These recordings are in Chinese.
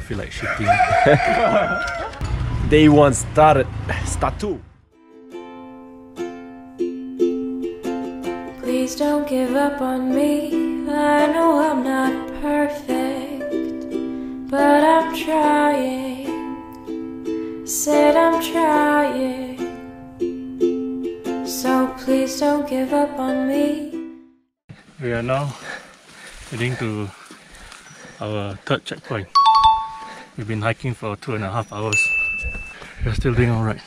feel like shitting. Day one started. Start two. Please don't give up on me. I know I'm not perfect, but I'm trying. Said I'm trying. So please don't give up on me. We are now heading to our third checkpoint. We've been hiking for two and a half hours. We're still doing alright.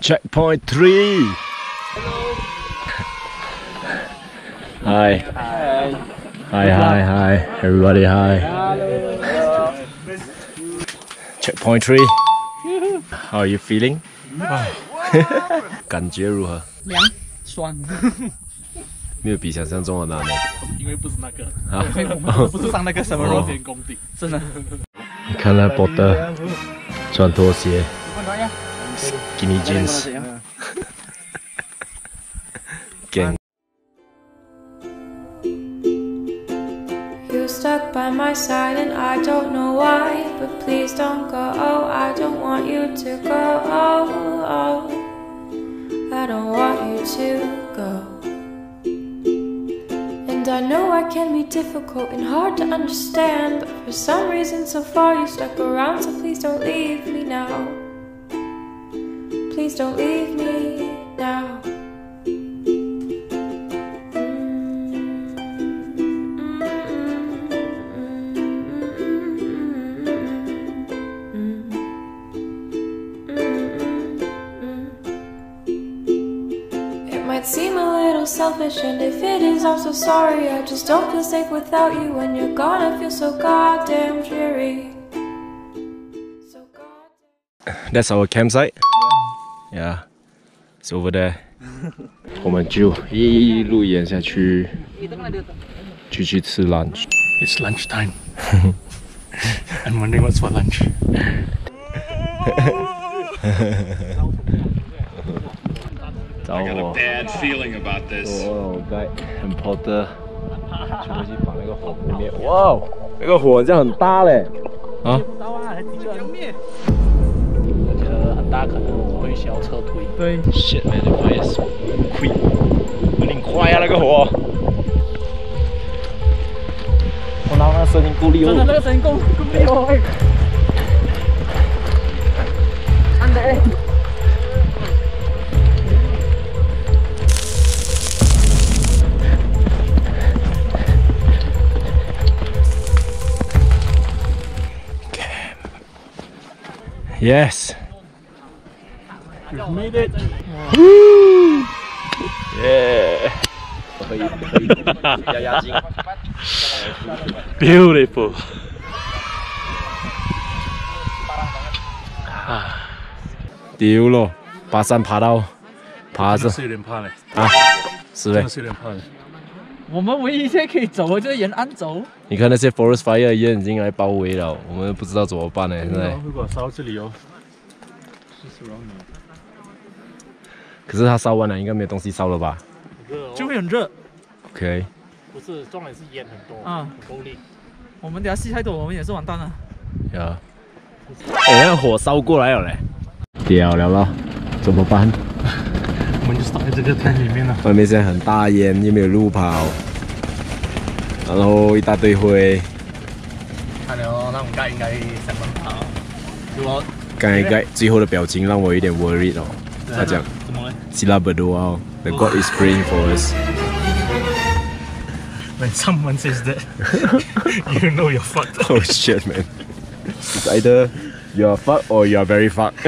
Checkpoint three. Hi. Hi, hi, hi. Everybody, hi. Checkpoint three. How are you feeling? 感觉如何？凉爽， 没有比想象中的难呢。因为不是那个，啊，我们不是上那个什么肉田工地，真的。你看那波德穿拖鞋，skinny jeans，gang。You stuck by my side and I don't know why, but please don't go. I don't want you to go. I don't want you to go. I know I can be difficult and hard to understand, but for some reason so far you stuck around, so please don't leave me now. Please don't leave me now. might seem a little selfish, and if it is, I'm so sorry. I just don't feel safe without you. When you're gone, I feel so goddamn dreary. So goddamn. That's our campsite. Yeah, it's over there. 我们就一路沿下去，继续吃 lunch。 It's lunchtime. I'm wondering what's for lunch. 找我。我该很跑的，全部去把那个火扑灭。哇哦，那个火这样很大嘞！啊，我觉得很大可能我会需要撤退。对，shit man, the fire is quick，有点快啊那个火。我拿那个声音够力真的那哦。个声音够够力哦！Yes. We've made it. Yeah. 可以可以，压压惊。Beautiful. 丢了，爬山爬到爬着是有点怕嘞，啊，是的。是有点怕嘞。我们唯一现在可以走的就是沿岸走。你看那些 forest fire 烟已经来包围了，我们不知道怎么办呢？现在，如果烧这里哦，是 surround。可是它烧完了，应该没有东西烧了吧就会很热？OK，不是，重点是烟很多啊很够力。我们等下吸太多，我们也是完蛋了。呀，哎，那火烧过来了嘞，屌了咯，怎么办？我们就在这个 tent 里面了。外面现在很大烟，又没有路跑，然后一大堆灰。看了，那我们该应该想办法。如果刚才该最后的表情让我有点 worried 哦。他讲怎么了 “Sila berdoa, the God is praying for us”。？When someone says that, you know you're fucked. Oh shit, man! It's either you are fucked or you are very fucked.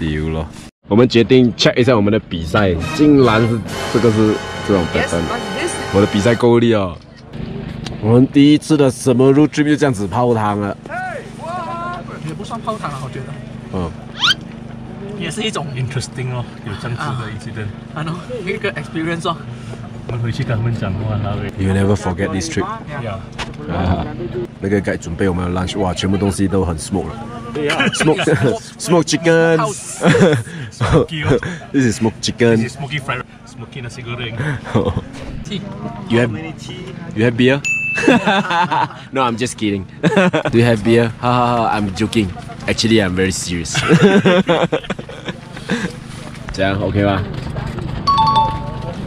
丢了。我们决定 check 一下我们的比赛，竟然是这个是这种 pattern。我的比赛够力哦。我们第一次的什么 road trip 就这样子泡汤了。也不算泡汤啊，我觉得嗯，也是一种 Interesting 哦，有这样子的 incident。啊喏那个 experience 哦。我们回去跟他们讲话，然后 You never forget this trip. Yeah. 啊，那个该准备我们的 lunch，哇，全部东西都很 smoke 了。smoke smoke chicken. this is smoke chicken. Smoky fried, smoky nasi goreng. you have you have beer? no, I'm just kidding. Do you have beer? Ha ha ha! I'm joking. Actually, I'm very serious. 这样 OK 吧？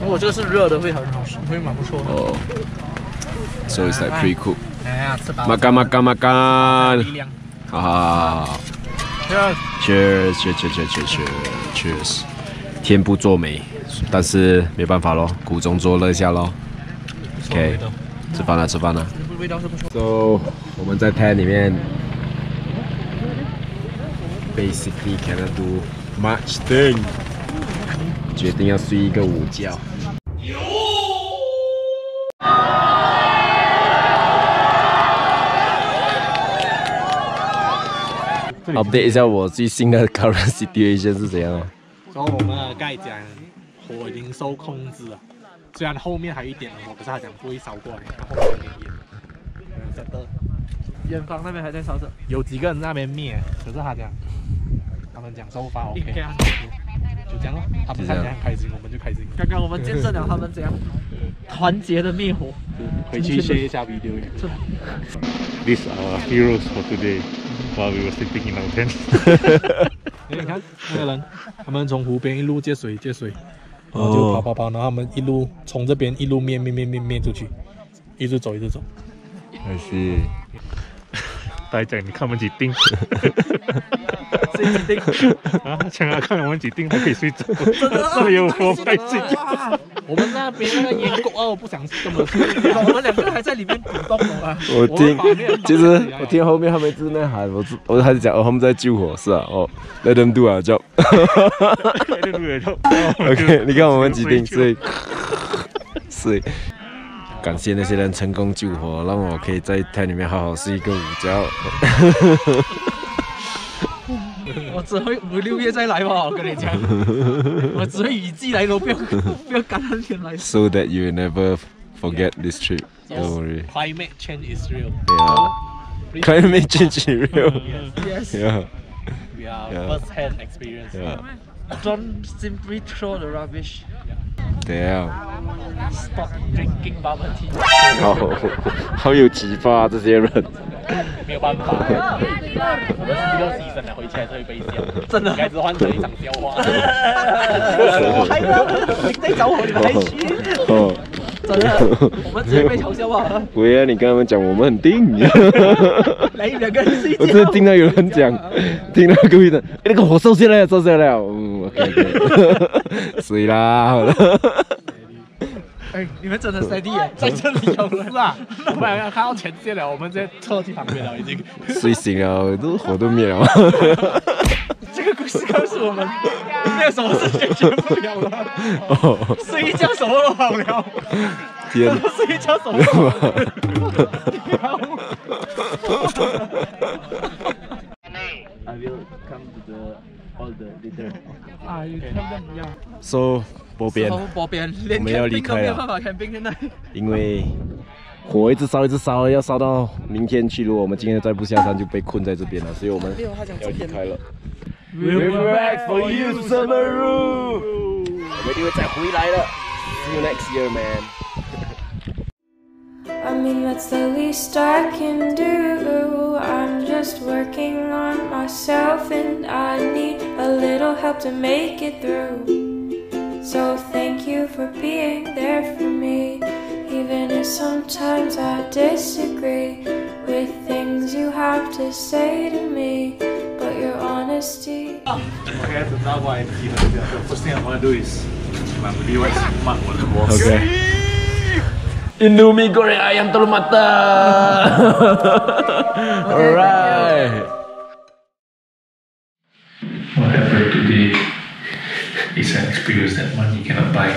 如果这个是热的，会很好吃，会蛮不错的。哦、 So it's like pre-cooked. 哎呀，吃饱。Makan makan makan. 力量。好好好。Cheers, cheers, cheers, cheers, cheers, cheers. 天不作美，但是没办法咯，苦中作乐一下咯。OK，吃饭了，吃饭了。So 我们在 tent 里面，basically cannot do much thing，决定要睡一个午觉。Update 一下我最新的 current situation 是怎样啊？然后我们的盖讲火已经受控制了，虽然后面还有一点火，可是他讲不会烧过来，然后后面有点烟。嗯，真的。远方那边还在烧着，有几个人在那边灭，可是他讲，他们讲收发 OK，就这样咯。他们看起来很开心，我们就开心。刚刚我们见证了他们怎样团结的灭火。回去 share 一下 video。These are heroes for today while we were sleeping in our tent. 你看那个人，他们从湖边一路接水接水，然后就跑跑跑，然后他们一路从这边一路面面面面面出去，一直走一直走。还是 大家讲你看我们几钉，谁指定？啊，讲啊看我们几定还可以睡着，这里有我拍睡觉。我们那边那个烟锅哦，我不想根本我们两个还在里面鼓动啊！我听其实我听后面他们一直在喊，我我还是讲哦他们在救火，是啊，哦，Let them do our job。OK，你看我们几丁，所以所以感谢那些人成功救火，让我可以在台里面好好睡一个午觉。我只会五六月再来吧，我跟你讲，我只会雨季来的，不要不要感染天来。 So that you never forget this trip. Don't worry. Climate change is real. Yeah. Climate change is real. Yes. Yeah. We are Yeah. first hand experience. Yeah. Don't simply throw the rubbish. Damn. Stop drinking bubble tea. 好好有启发、啊、这些人。没有办法，我们十六 season 了，回去还是会被笑，真的，应该是换成一场笑话。我还呢，你在找我，你们还去？哦，真的，我们直接被嘲笑吧。喂啊，你跟他们讲我们很定。来两个人睡觉。我真的听到有人讲，听到隔壁的，哎，那个火烧下来了，烧下来了。嗯，OK 水啦，好了。哎，你们真的 steady 耶，在这里有人是啊，我们要看到前线了，我们直接撤去旁边了，已经。睡醒了，都火都灭了。这个故事告诉我们，没有什么是解决不了的。哦，睡一觉什么都好了，天，睡一觉什么都好了。I will come to the all the later. 啊，你看不一样。So 波边，从波边我们要离开了没有办法 camping 现在。因为火一直烧一直烧，要烧到明天去。如果我们今天再不下山，就被困在这边了，所以我们要离开了。We'll be back for you, Summeru。我们一定会再回来的。See you next year, man. I mean, that's the least I can do. I'm just working on myself, and I need a little help to make it through. So, thank you for being there for me, even if sometimes I disagree with things you have to say to me. But your honesty. Okay, so now what the first thing I want to do is I'm really right smart for the. Okay. Indomie goreng ayam telur mata. Alright. Whatever today is an experience that money cannot buy.